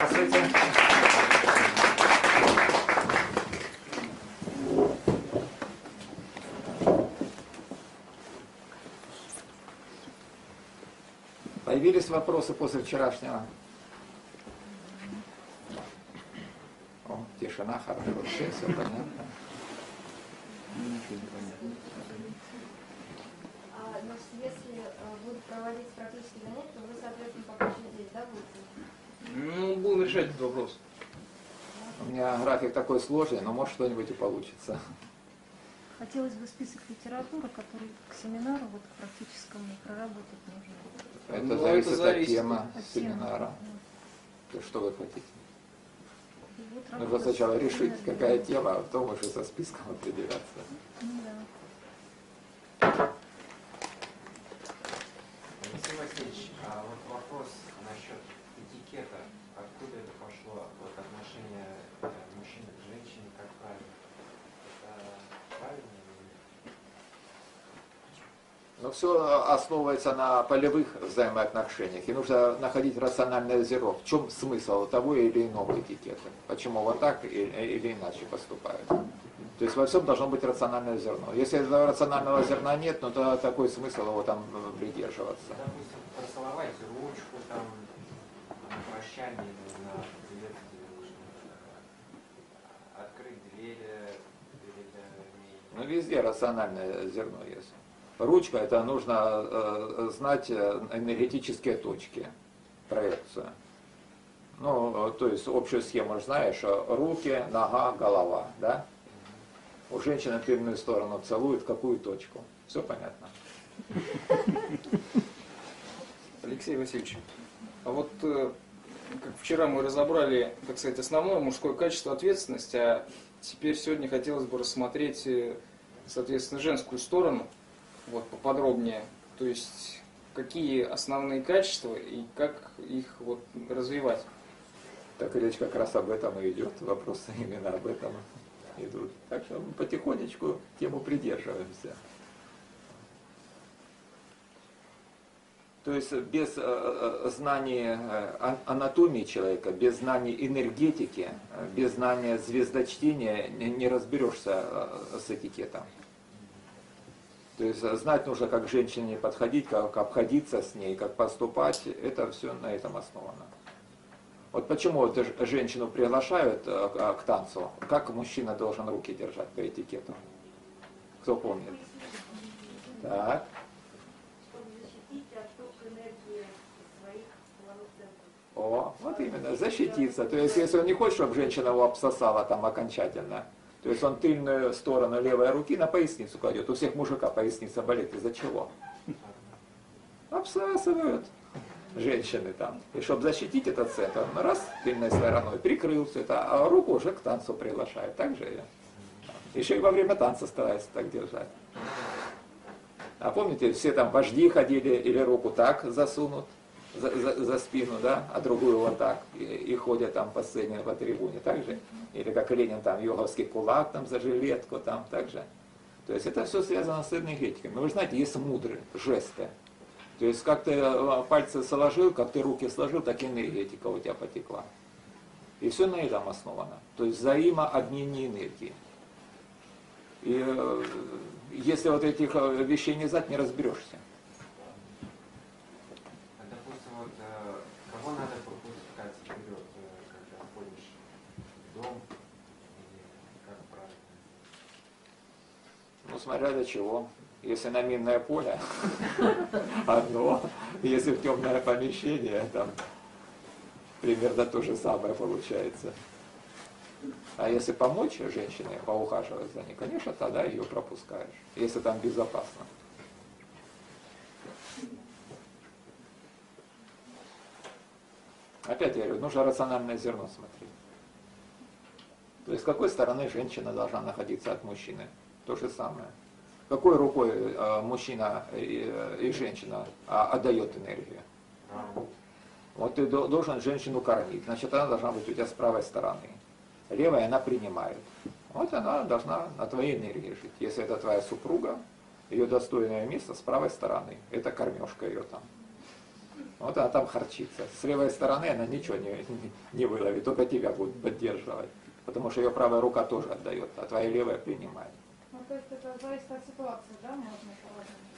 Здравствуйте. Появились вопросы после вчерашнего? О, тишина, хорошо, все, все понятно. А, значит, если э, будут проводить практические занятия, то вы, соответственно, еще да, будем решать этот вопрос. У меня график такой сложный, но может что-нибудь и получится. Хотелось бы список литературы, который к семинару, вот к практическому, проработать нужно. Это Ну, зависит, это зависит от темы от темы. семинара. То, Что вы хотите? Вот Нужно с сначала решить, энергией. какая тема, а потом уже со списком определяться. Ну да. Алексей Васильевич, а вот вопрос насчет этикета. Откуда это пошло? Вот отношение э, мужчины к женщине как правильно? Это правильно или нет? Но все основывается на полевых взаимоотношениях. И нужно находить рациональное зерно. В чем смысл того или иного этикета? Почему вот так или, иначе поступают? То есть во всем должно быть рациональное зерно. Если этого рационального зерна нет, ну то такой смысл его там э, придерживаться. Допустим, поцеловать ручку там прощание на привет, э, открыть дверь э, перед э, ней. Ну, везде рациональное зерно есть. Ручка, это нужно э, знать э, энергетические точки, проекцию. Ну, э, то есть общую схему знаешь, э, руки, нога, голова, да? У женщины тыльную сторону целует, какую точку? Все понятно. Алексей Васильевич, а вот э, как вчера мы разобрали, так сказать, основное мужское качество ответственность, а теперь сегодня хотелось бы рассмотреть, э, соответственно, женскую сторону, вот поподробнее. То есть какие основные качества и как их вот развивать. Так речь как раз об этом и идет, вопросы именно об этом идут. Так что мы потихонечку тему придерживаемся. То есть без э, э, знания э, а- анатомии человека, без знаний энергетики, без знания звездочтения не разберешься с этикетом. То есть э, знать нужно, как к женщине подходить, как обходиться с ней, как поступать. Это все на этом основано. Вот почему вот женщину приглашают э, к к танцу, как мужчина должен руки держать по этикету? Кто помнит? Так. О, вот именно, защититься. То есть, если он не хочет, чтобы женщина его обсосала там окончательно, то есть он тыльную сторону левой руки на поясницу кладет. У всех мужика поясница болит. Из-за чего? Обсасывают женщины там. И чтобы защитить этот центр, он раз тыльной стороной прикрыл все это, а руку уже к танцу приглашают. Так же ее. Еще и во время танца стараются так держать. А помните, все там вожди ходили или руку так засунут за, за- за спину, да, а другую вот так, и, и ходят там по сцене, по трибуне, так же. Или как Ленин там йоговский кулак там за жилетку, там так же. То есть это все связано с энергетикой. Но вы знаете, есть мудрые жесты. То есть как ты э, пальцы сложил, как ты руки сложил, так и энергетика у тебя потекла. И все на этом основано. То есть взаимообменение энергии. И э, если вот этих э, вещей не знать, не разберешься. А, допустим, вот э, кого надо пропускать вперед, э, когда входишь в дом, или как правильно? Ну, смотря для чего. Если на минное поле, одно. Если в темное помещение, там примерно то же самое получается. А если помочь женщине, поухаживать за ней, конечно, тогда ее пропускаешь, если там безопасно. Опять я говорю, нужно рациональное зерно смотреть. То есть с какой стороны женщина должна находиться от мужчины? То же самое. Какой рукой э, мужчина и, э, женщина а, отдает энергию? Вот ты до- должен женщину кормить, значит она должна быть у тебя с правой стороны. Левая она принимает. Вот она должна на твоей энергии жить. Если это твоя супруга, ее достойное место с правой стороны. Это кормежка ее там. Вот она там харчится. С левой стороны она ничего не, не выловит, только тебя будет поддерживать. Потому что ее правая рука тоже отдает, а твоя левая принимает. Ну, то есть это зависит от ситуации, да, можно по-разному?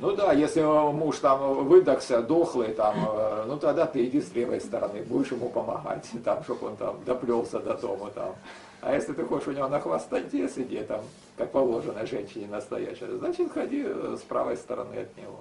Ну да, если муж там выдохся, дохлый, там, э, ну тогда ты иди с левой стороны, будешь ему помогать, там, чтобы он там доплелся до дома там. А если ты хочешь у него на хвостоте сиди, там, как положено женщине настоящей, значит ходи э, с правой стороны от него.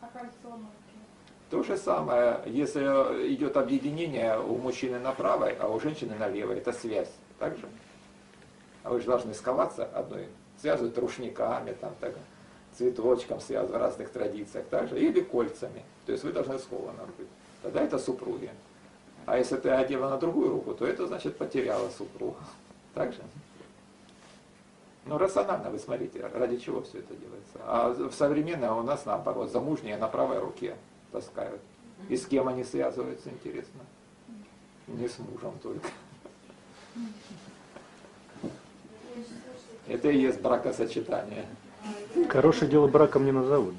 А кольцо? То же самое, если идет объединение у мужчины на правой, а у женщины на левой, это связь. Так же? А вы же должны сковаться одной, связывают рушниками, там, так, цветочком связывают в разных традициях также, или кольцами. То есть вы должны скованы быть. Тогда это супруги. А если ты одела на другую руку, то это значит потеряла супруга. Так же? Ну, рационально, вы смотрите, ради чего все это делается. А в современное у нас наоборот, замужние на правой руке таскают. И с кем они связываются, интересно? Не с мужем только. Это и есть бракосочетание. Хорошее дело браком не назовут.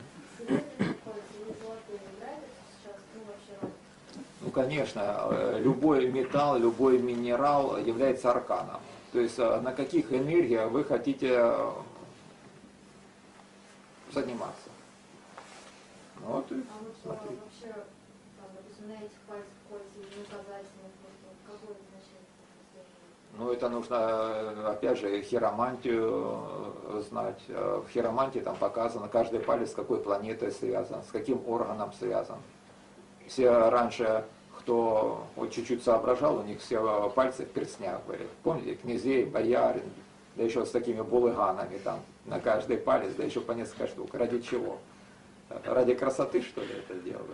Ну, конечно, э, любой металл, любой минерал является арканом. То есть э, на каких энергиях вы хотите э, заниматься. Ну, Вот и А вот смотри. вообще, там, допустим, на этих пальцах кольца или указательных, вот, вот, какое значение это Ну, это нужно, э, опять же, хиромантию э, знать. Э, В хиромантии там показано, каждый палец с какой планетой связан, с каким органом связан. Все раньше, кто вот чуть-чуть соображал, у них все пальцы в перстнях были. Помните, князей, боярин, да еще с такими булыганами там, на каждый палец, да еще по несколько штук. Ради чего? Ради красоты, что ли, это делалось?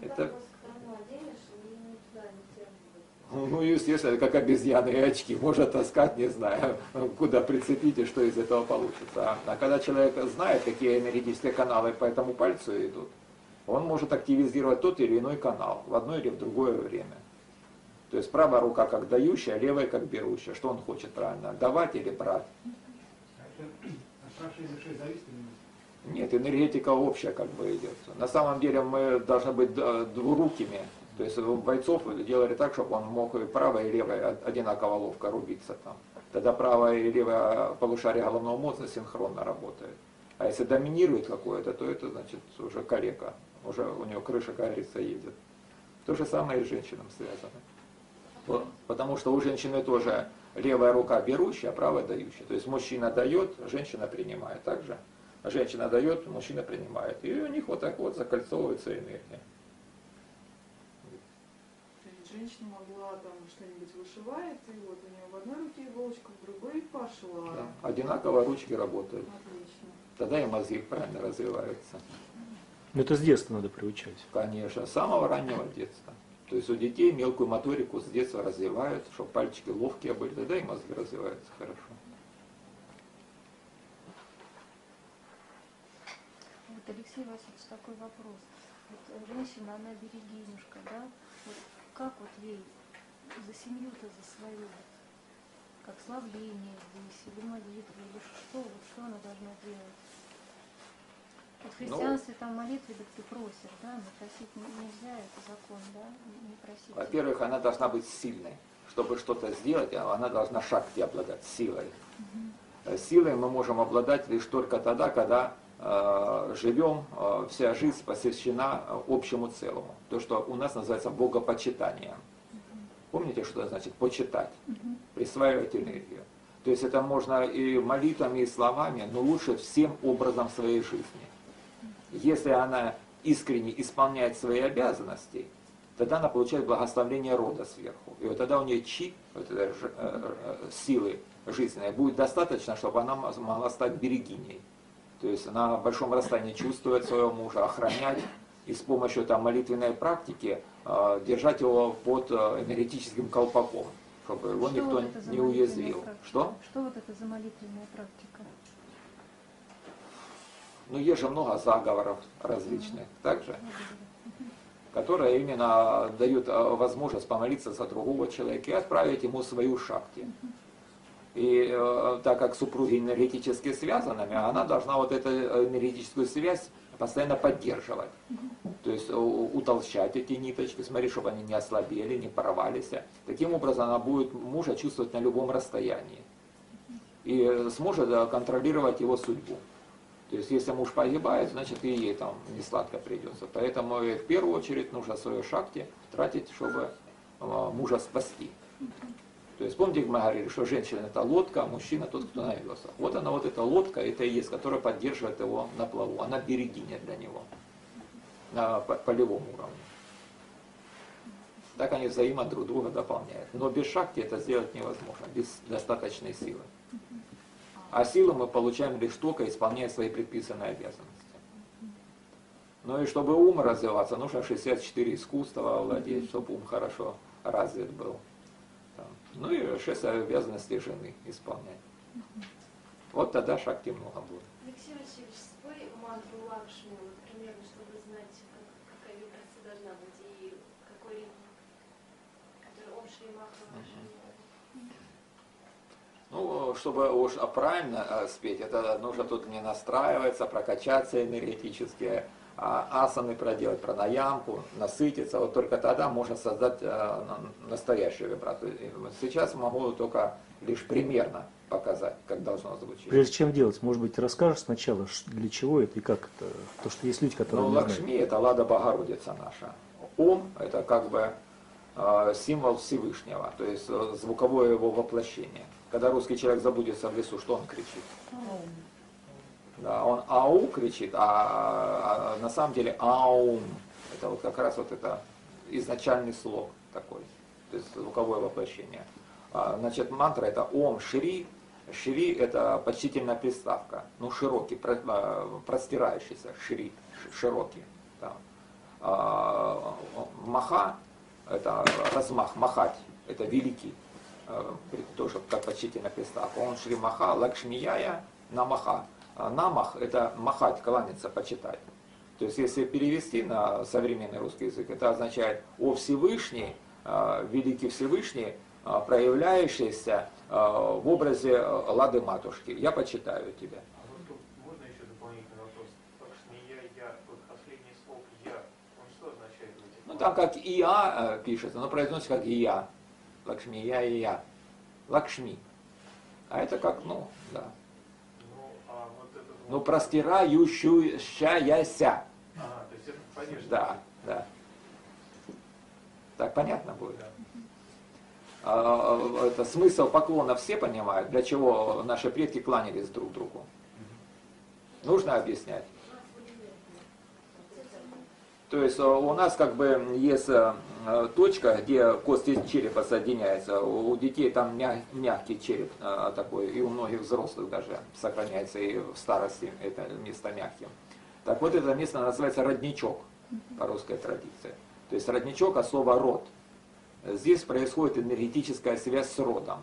Ну, Это- так просто страну оденешь и ни туда, ни тем будет. Ну, естественно, как обезьяны и очки. Можно таскать, не знаю, куда прицепить и что из этого получится. А, а когда человек знает, какие энергетические каналы по этому пальцу идут, он может активизировать тот или иной канал в одно или в другое время. То есть правая рука как дающая, левая как берущая. Что он хочет правильно? Давать или брать? Нет? Энергетика общая как бы идет. На самом деле мы должны быть двурукими. То есть бойцов делали так, чтобы он мог и правой, и левой од- одинаково ловко рубиться там. Тогда правая и левая полушарие головного мозга синхронно работают. А если доминирует какое-то, то это значит уже калека. Уже у него крыша, кажется, едет. То же самое и с женщинам связано. По- Потому что у женщины тоже левая рука берущая, а правая дающая. То есть мужчина дает, женщина принимает. Также женщина дает, мужчина принимает. И у них вот так вот закольцовывается энергия. Женщина могла там что-нибудь вышивает, и вот у нее в одной руке иголочка, в другой пошла. Да. Одинаково ручки работают. Отлично. Тогда и мозги правильно развиваются. Но это с детства надо приучать. Конечно, с самого раннего детства. То есть у детей мелкую моторику с детства развивают, чтобы пальчики ловкие были, тогда и мозги развиваются хорошо. Вот, Алексей Васильевич, такой вопрос. Вот э, женщина, она берегинюшка, да? Вот как вот ей за семью-то, за свою, вот, как славление здесь, или молитвы, или что, вот что она должна делать? Вот в Ну, христианстве там молитвы так ты просишь, да, но просить не- нельзя, это закон, да, не просить. Во-первых, она должна быть сильной. Чтобы что-то сделать, а она должна шахте обладать силой. Э, Силой мы можем обладать лишь только тогда, когда живем, э, вся жизнь посвящена э, общему целому. То, что у нас называется богопочитание. Помните, что это значит почитать? Присваивать энергию. То есть это можно и молитвами, и словами, но лучше всем образом своей жизни. Если она искренне исполняет свои обязанности, тогда она получает благословение рода сверху. И вот тогда у нее чи, вот этой ж- э, э, силы жизненной, будет достаточно, чтобы она мо- могла стать берегиней. То есть на большом расстоянии чувствовать своего мужа, охранять и с помощью там, молитвенной практики э, держать его под э, энергетическим колпаком, чтобы его Что никто вот не уязвил. практика? Что? Что вот это за молитвенная практика? Ну, есть же много заговоров различных, также, Благодарю. которые именно дают э, возможность помолиться за другого человека и отправить ему свою шахти. И э, так как супруги энергетически связанными, она должна вот эту энергетическую связь постоянно поддерживать. То есть у- утолщать эти ниточки, смотреть, чтобы они не ослабели, не порвались. Таким образом она будет мужа чувствовать на любом расстоянии. И э, сможет э, контролировать его судьбу. То есть если муж погибает, значит и ей там не сладко придется. Поэтому в первую очередь нужно свое шахте тратить, чтобы э, мужа спасти. То есть помните, мы говорили, что женщина это лодка, а мужчина тот, кто на веслах. Вот она вот эта лодка, это и есть, которая поддерживает его на плаву. Она берегиня для него на по- полевом уровне. Так они взаимо друг друга дополняют. Но без шахти это сделать невозможно, без достаточной силы. А силу мы получаем лишь только исполняя свои предписанные обязанности. Ну и чтобы ум развиваться, нужно 64 искусства владеть, чтобы ум хорошо развит был. Ну и шесть обязанностей жены исполнять. Вот тогда шахти много будет. Алексей Васильевич, спой мантру Лакшми, вот примерно, чтобы знать, как, какая вибрация должна быть и какой ритм, который Ом Шри. Ну, чтобы уж правильно э, спеть, это нужно тут не настраиваться, прокачаться энергетически, асаны проделать, пранаямку, насытиться. Вот только тогда можно создать э, на- настоящую вибрацию. Сейчас могу только лишь примерно показать, как должно звучить. Прежде чем делать, может быть, расскажешь сначала, для чего это и как это? То, что есть люди, которые Ну. Лакшми это Лада Богородица наша. Ом это как бы э, символ Всевышнего, то есть э, звуковое его воплощение. Когда русский человек забудется в лесу, что он кричит? Да, он ау кричит, а, а на самом деле аум. Это вот как раз вот это изначальный слог такой, то есть звуковое воплощение. А, значит, мантра это ом шри. Шри это почтительная приставка, ну широкий, про- а, простирающийся, шри, широкий. да. А, маха это размах, махать, это великий, тоже как почтительная приставка. Он шри маха, лакшмияя, намаха. А Намах – это махать, кланяться, почитать. То есть, если перевести на современный русский язык, это означает «О Всевышний, э, Великий Всевышний, э, проявляющийся э, в образе э, Лады Матушки. Я почитаю тебя». А Ну, там как «Ия» э, пишется, но произносится как «Ия». Лакшми, «Я» и «Я». Лакшми. А это как, ну, да. Ну, а. Ну, простирающаяся. Ага, то есть это поддержка. Да, да. Так понятно будет? Да. А, это смысл поклона все понимают, для чего наши предки кланялись друг другу. Нужно объяснять. То есть э, у нас как бы есть э, э, точка, где кости черепа соединяются. У детей там мя- мягкий череп такой, и у многих взрослых даже сохраняется и в старости это место мягким. Так вот это место называется родничок по русской традиции. То есть родничок от слова род. Здесь происходит энергетическая связь с родом,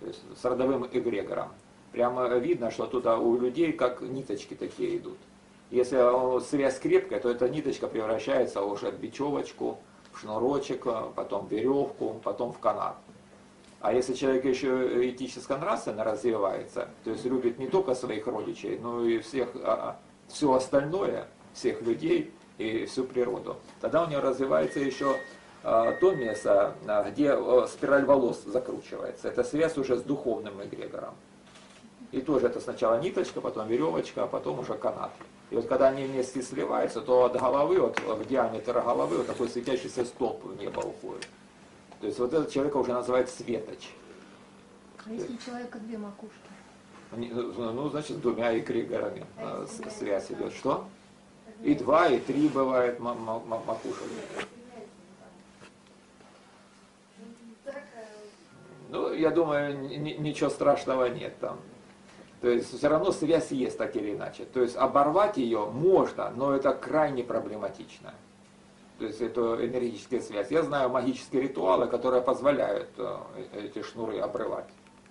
то есть с родовым эгрегором. Прямо видно, что туда у людей как ниточки такие идут. Если э, связь крепкая, то эта ниточка превращается уже в бечевочку, в шнурочек, э, потом в веревку, потом в канат. А если человек еще этически нравственно развивается, то есть любит не только своих родичей, но и всех, а, все остальное, всех людей и всю природу, тогда у него развивается еще а, то место, а, где а, спираль волос закручивается. Это связь уже с духовным эгрегором. И тоже это сначала ниточка, потом веревочка, а потом уже канат. И вот когда они вместе сливаются, то от головы, вот в диаметр головы, вот такой светящийся столб в небо уходит. То есть вот этот человек уже называют светоч. А если у человека две макушки? Ну, значит, с двумя эгрегорами а, связь идет. Что? И два, и три бывает ма- ма- ма- макушек. Ну, я думаю, ни- ни- ничего страшного нет там. То есть все равно связь есть так или иначе. То есть оборвать ее можно, но это крайне проблематично. То есть это энергетическая связь. Я знаю магические ритуалы, которые позволяют э, эти шнуры обрывать.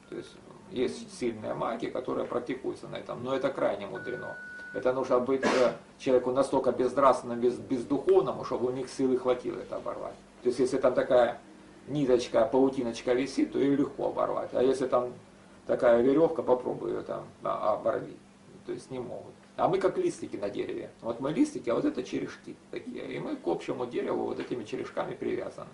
То есть есть сильные маги, которые практикуются на этом, но это крайне мудрено. Это нужно быть э, человеку настолько безнравственному, без, бездуховному, чтобы у них силы хватило это оборвать. То есть если там такая ниточка, паутиночка висит, то ее легко оборвать. А если там такая веревка, попробуй ее там оборви. То есть не могут. А мы как листики на дереве. Вот мы листики, а вот это черешки такие. И мы к общему дереву вот этими черешками привязаны.